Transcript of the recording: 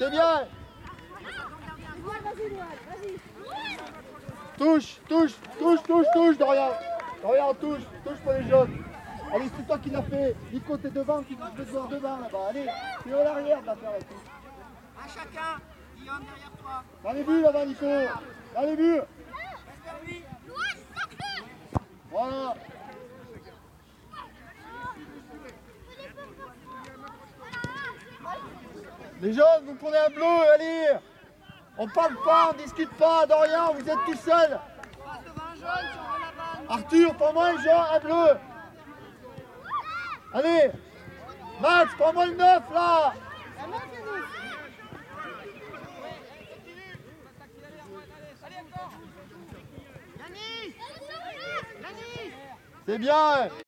C'est bien. Touche, touche, touche, touche, touche, Dorian. Dorian, touche, touche pour les jaunes. Allez, c'est toi qui l'as fait. Nico, t'es devant, tu peux te voir devant là-bas. Allez, tu es à l'arrière de la faire. À chacun. Guillaume derrière toi. Dans les buts là-bas, Nico. Dans les buts. Voilà. Les jeunes, vous prenez un bleu, allez. On parle pas, on discute pas, Dorian, vous êtes tout seul. Passe devant un jaune si on veut la balle. Arthur, prends-moi un jaune, un bleu. Allez. Max, prends-moi le neuf, là. Yanis Yanis C'est bien